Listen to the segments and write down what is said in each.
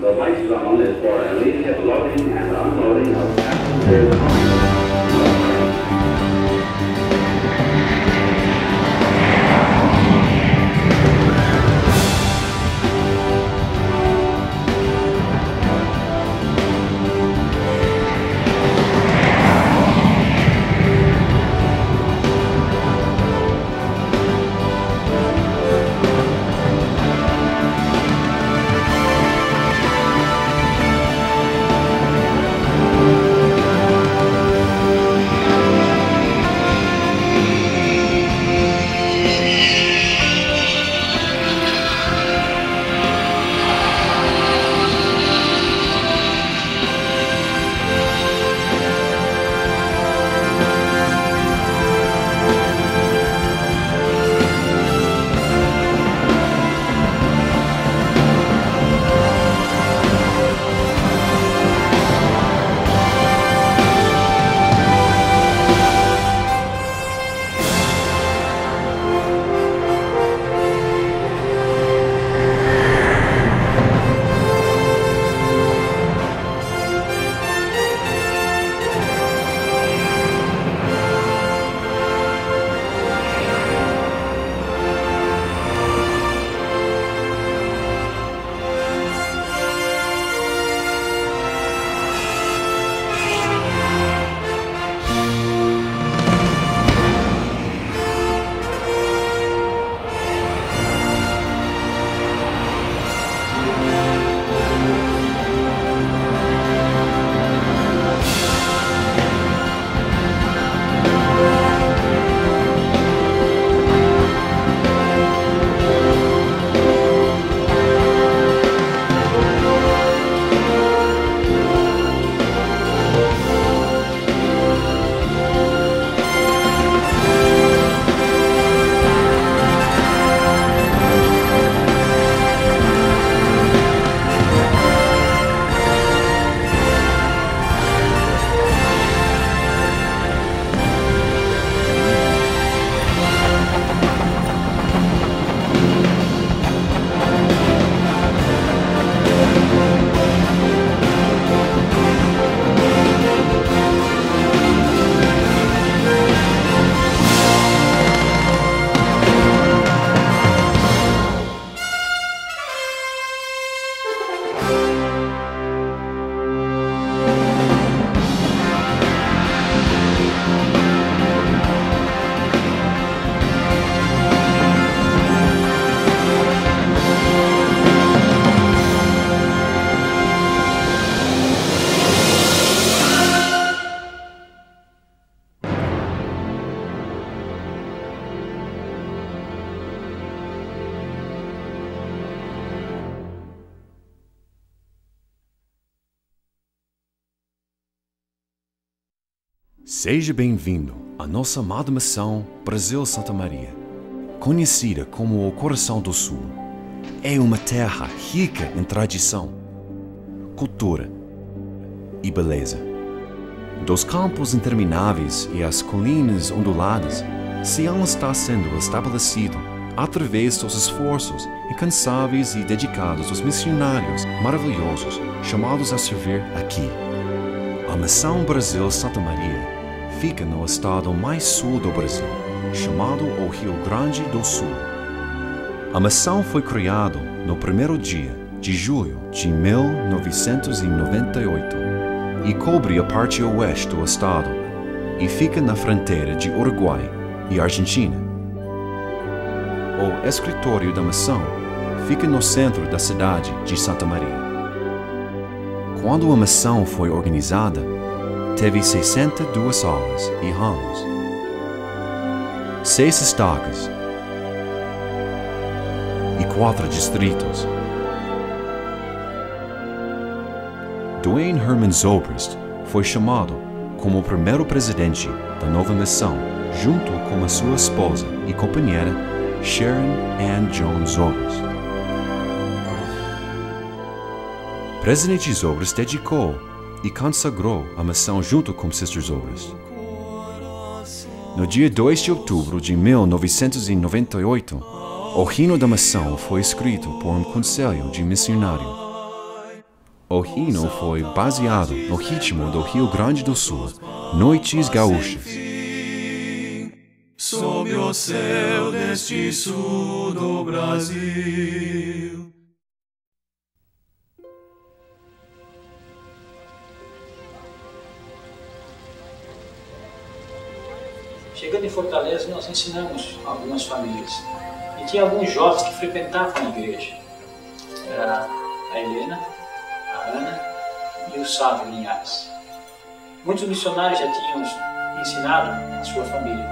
The white zone is for immediate loading and unloading of passengers. Seja bem-vindo à nossa amada missão Brasil Santa Maria. Conhecida como o Coração do Sul, é uma terra rica em tradição, cultura e beleza. Dos campos intermináveis e as colinas onduladas, Sião está sendo estabelecido através dos esforços incansáveis e dedicados dos missionários maravilhosos chamados a servir aqui. A Missão Brasil Santa Maria fica no estado mais sul do Brasil, chamado o Rio Grande do Sul. A missão foi criada no primeiro dia de julho de 1998 e cobre a parte oeste do estado e fica na fronteira de Uruguai e Argentina. O escritório da missão fica no centro da cidade de Santa Maria. Quando a missão foi organizada, teve 62 aulas e ramos, seis estacas e quatro distritos. Dwayne Herman Zobrist foi chamado como o primeiro presidente da nova missão, junto com a sua esposa e companheira Sharon Ann Jones Zobrist. Presidente Zobrist dedicou e consagrou a missão junto com Sister Zobrist. No dia 2 de outubro de 1998, O hino da missão foi escrito por um conselho de missionário. O hino foi baseado no ritmo do Rio Grande do Sul, Noites Gaúchas. Sob o céu deste sul do Brasil. Fortaleza, nós ensinamos algumas famílias. E tinha alguns jovens que frequentavam a igreja. Era a Helena, a Ana e o Sávio Linhares. Muitos missionários já tinham ensinado a sua família.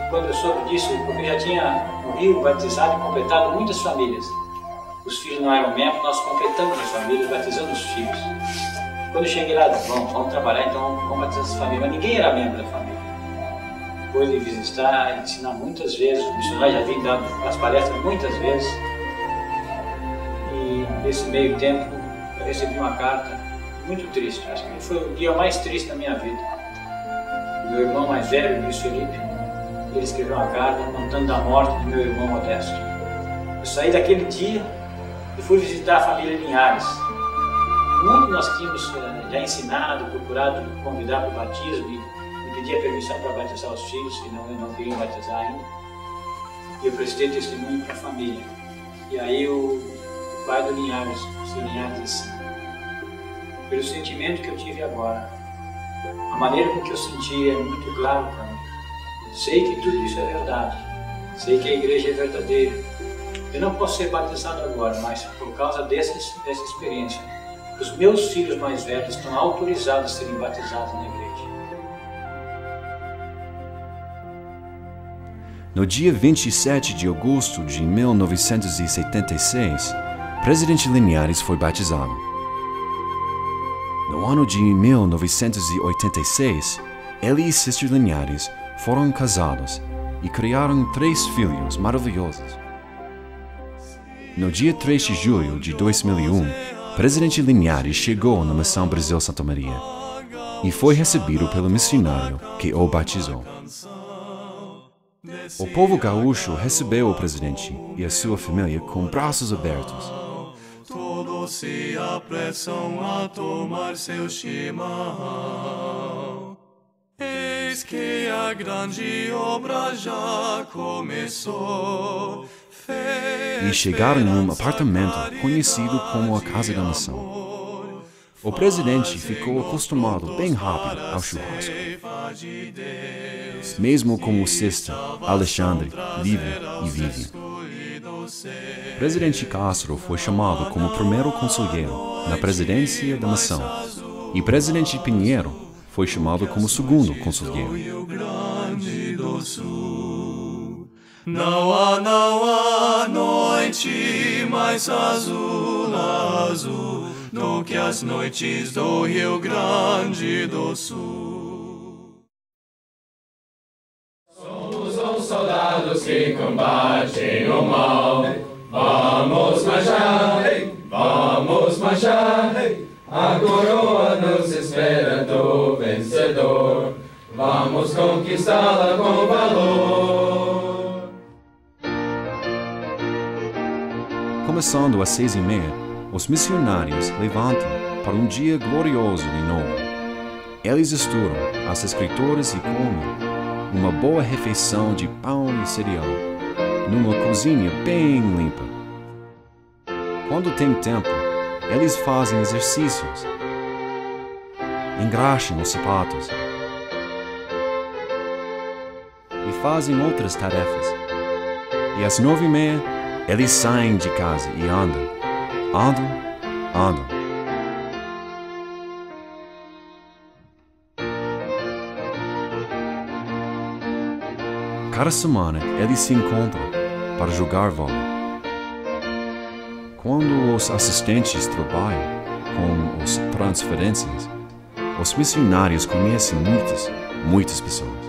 E quando eu soube disso, porque já tinha no Rio batizado e completado muitas famílias. Os filhos não eram membros, nós completamos as famílias, batizando os filhos. Quando eu cheguei lá, vamos, vamos trabalhar, então vamos batizar essa família. Mas ninguém era membro da família depois de visitar, ensinar muitas vezes, o missionário já vim dando as palestras muitas vezes. E nesse meio tempo eu recebi uma carta muito triste, acho que foi o dia mais triste da minha vida. Meu irmão mais velho, Luiz Felipe, ele escreveu uma carta contando a morte do meu irmão Modesto. Eu saí daquele dia e fui visitar a família Linhares. Muito nós tínhamos já ensinado, procurado convidar para o batismo e pedia permissão para batizar os filhos, que não, não queriam batizar ainda. E eu prestei testemunho para a família. E aí o, o pai do Linhares, o Linhares, disse pelo sentimento que eu tive agora, a maneira com que eu senti é muito claro para mim. Sei que tudo isso é verdade. Sei que a igreja é verdadeira. Eu não posso ser batizado agora, mas por causa dessa, dessa experiência, os meus filhos mais velhos estão autorizados a serem batizados na igreja. No dia 27 de agosto de 1976, Presidente Linhares foi batizado. No ano de 1986, ele e Sister Linhares foram casados e criaram três filhos maravilhosos. No dia 3 de julho de 2001, Presidente Linhares chegou na Missão Brasil Santa Maria e foi recebido pelo missionário que o batizou. O povo gaúcho recebeu o presidente e a sua família com braços abertos. Todos se apressam a tomar seu chimarrão. Eis que a grande obra já começou. E chegaram num apartamento conhecido como a Casa da Nação. O presidente ficou acostumado bem rápido ao churrasco. Mesmo com o Sista, Alexandre, Lívia e Vivian. Presidente Castro foi chamado como primeiro conselheiro na presidência da nação e presidente Pinheiro foi chamado como segundo conselheiro. Não há, não há noite mais azul, azul do que as noites do Rio Grande do Sul. Soldados que combatem o mal. Vamos marchar, vamos marchar. A coroa nos espera do vencedor. Vamos conquistá-la com valor. Começando às seis e meia, os missionários levantam para um dia glorioso e novo. Eles estudam as Escrituras e comem uma boa refeição de pão e cereal, numa cozinha bem limpa. Quando tem tempo, eles fazem exercícios, engraxam os sapatos e fazem outras tarefas. E às nove e meia, eles saem de casa e andam andam, andam. Cada semana eles se encontram para jogar vôlei. Quando os assistentes trabalham com as transferências, os missionários conhecem muitas, muitas pessoas.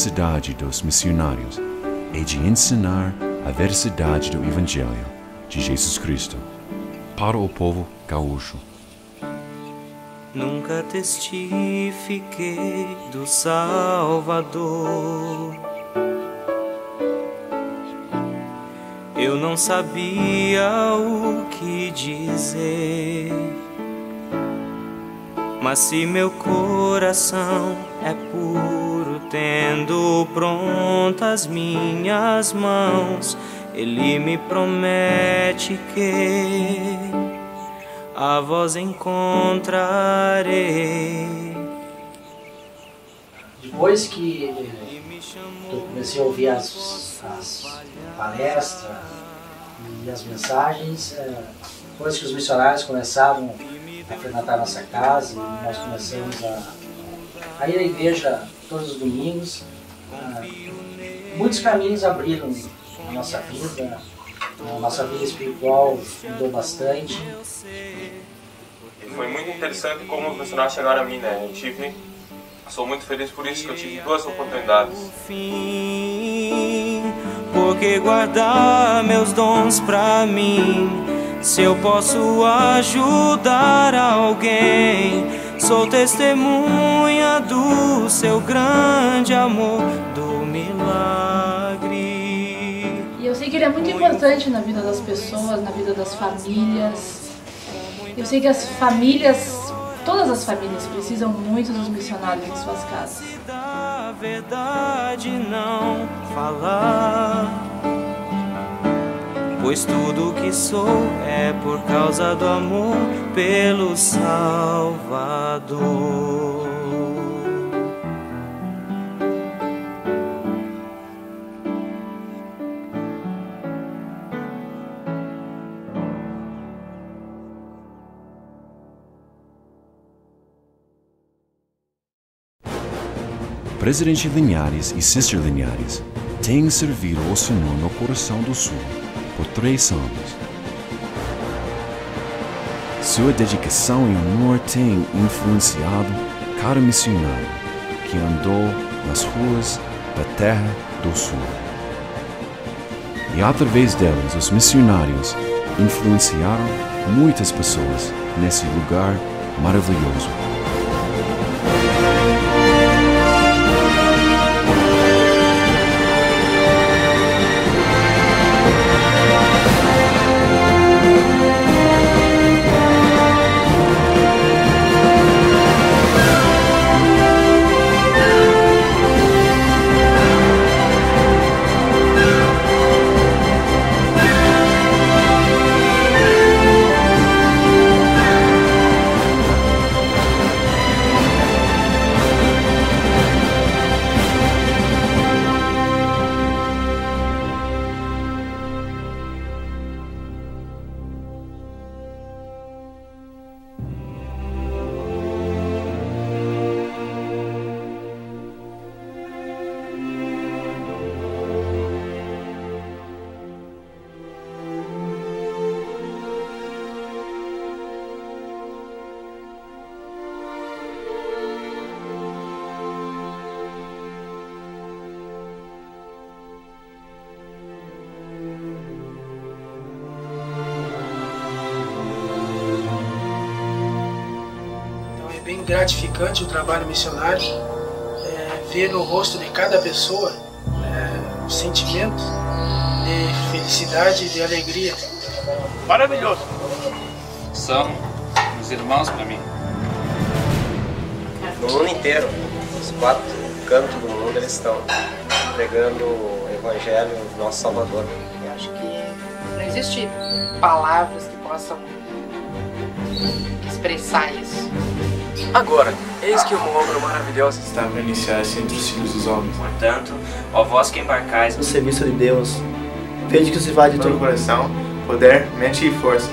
Felicidade dos missionários é de ensinar a veracidade do Evangelho de Jesus Cristo para o povo gaúcho. Nunca testifiquei do Salvador. Eu não sabia o que dizer. Mas se meu coração é puro, tendo prontas minhas mãos, Ele me promete que a voz encontrarei. Depois que eu comecei a ouvir as, as palestras e as mensagens, é, depois que os missionários começaram a frequentar nossa casa e nós começamos a, a ir à igreja todos os domingos, ah, muitos caminhos abriram na nossa vida, a nossa vida espiritual mudou bastante. E foi muito interessante como os missionários chegaram a mim, né? Eu tive, sou muito feliz por isso que eu tive duas oportunidades. porque guardar meus dons pra mim. Se eu posso ajudar alguém, sou testemunha do seu grande amor, do milagre. E eu sei que ele é muito importante na vida das pessoas, na vida das famílias. Eu sei que as famílias, todas as famílias precisam muito dos missionários em suas casas. da verdade não falar. Pois tudo que sou é por causa do amor pelo Salvador. Presidente Linhares e Sister Linhares têm servido ao Senhor no Coração do Sul por três anos. Sua dedicação e amor têm influenciado cada missionário que andou nas ruas da Terra do Sul. E através deles, os missionários influenciaram muitas pessoas nesse lugar maravilhoso. Gratificante o trabalho missionário, é, ver no rosto de cada pessoa é, o sentimento de felicidade e de alegria. Maravilhoso! São os irmãos para mim. No mundo inteiro, os quatro cantos do mundo, eles estão pregando o Evangelho do nosso Salvador. Eu acho que não existe palavras que possam expressar isso. Agora, eis que uma obra maravilhosa está para iniciar-se entre os filhos dos homens. Portanto, ó vós que embarcais no serviço de Deus, vede que se vai de todo o coração, poder, mente e força,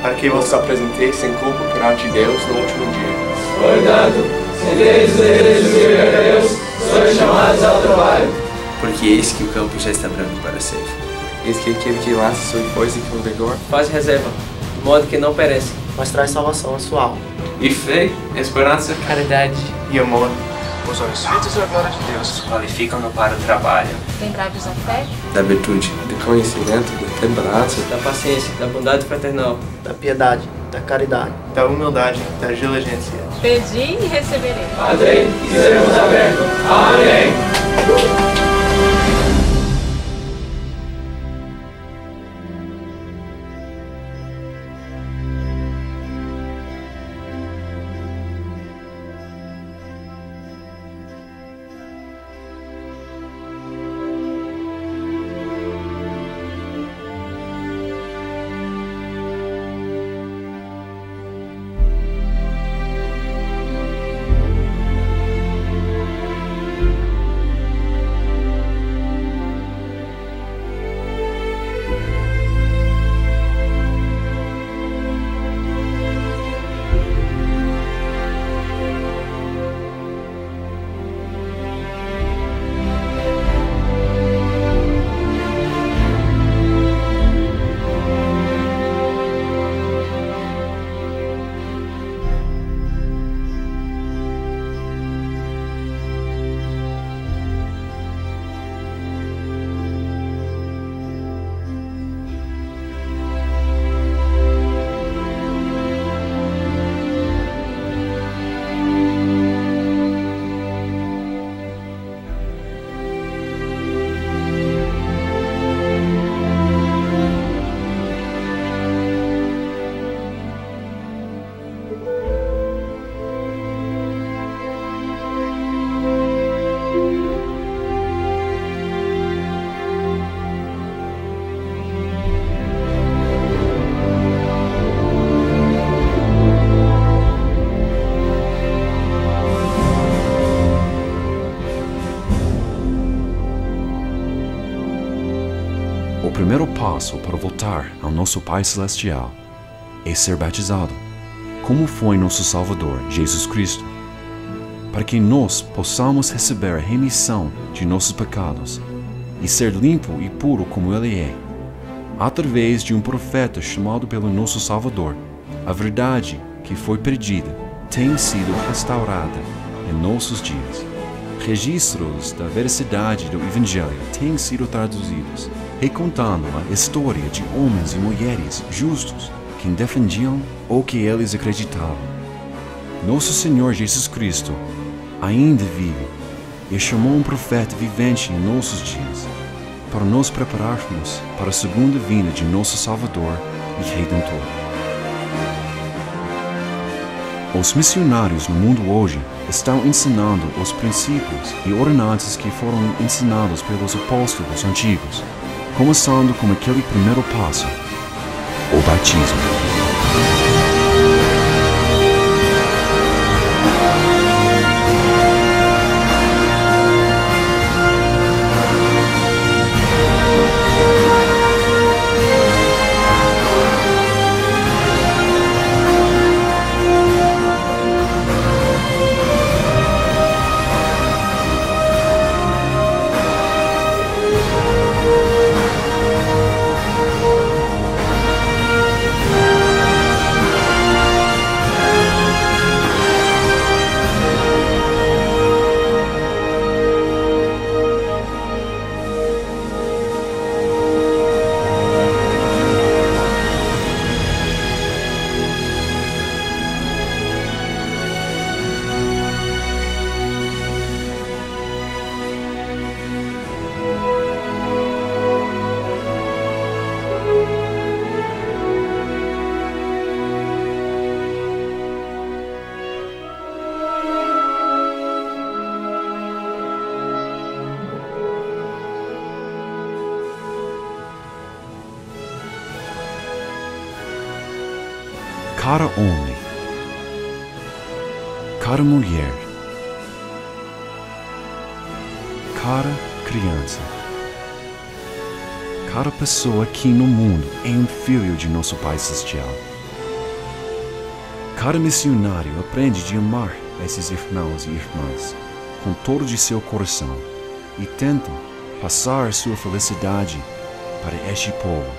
para que vos apresenteis sem culpa perante Deus no último dia. Cuidado, se tereis o desejo de servir a Deus, sois chamados ao trabalho. Porque eis que o campo já está branco para a ceifa. Eis que aquele que laça sua coisa e com vigor faz reserva, de modo que não perece, mas traz salvação à sua alma. E fé, esperança, caridade e amor os homens feitos da glória de Deus, qualificam-no para o trabalho. Lembrai-vos da fé, da virtude, do conhecimento, da temperança, da paciência, da bondade fraternal, da piedade, da caridade, da humildade, da diligência. pedi e receberei. Padre, e seremos abertos. Amém. Primeiro passo para voltar ao nosso Pai Celestial é ser batizado, como foi nosso Salvador, Jesus Cristo, para que nós possamos receber a remissão de nossos pecados e ser limpo e puro como Ele é. Através de um profeta chamado pelo nosso Salvador, a verdade que foi perdida tem sido restaurada em nossos dias. Registros da veracidade do Evangelho têm sido traduzidos, recontando a história de homens e mulheres justos que defendiam o que eles acreditavam. Nosso Senhor Jesus Cristo ainda vive e chamou um profeta vivente em nossos dias para nos prepararmos para a segunda vinda de nosso Salvador e Redentor. Os missionários no mundo hoje estão ensinando os princípios e ordenanças que foram ensinados pelos apóstolos antigos, começando com aquele primeiro passo, o batismo. Cada homem, cada mulher, cada criança, cada pessoa aqui no mundo é um filho de nosso Pai Celestial. Cada missionário aprende de amar esses irmãos e irmãs com todo de seu coração e tenta passar sua felicidade para este povo,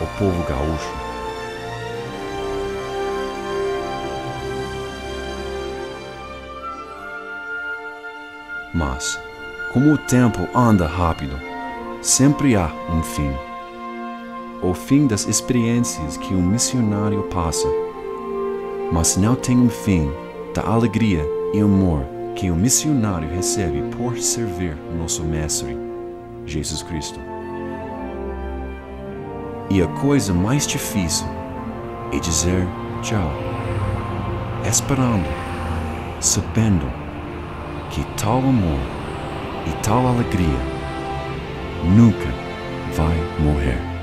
o povo gaúcho. Mas, como o tempo anda rápido, sempre há um fim. O fim das experiências que um missionário passa. Mas não tem um fim da alegria e amor que o missionário recebe por servir nosso Mestre, Jesus Cristo. E a coisa mais difícil é dizer tchau, esperando, sabendo que tal amor e tal alegria nunca vai morrer.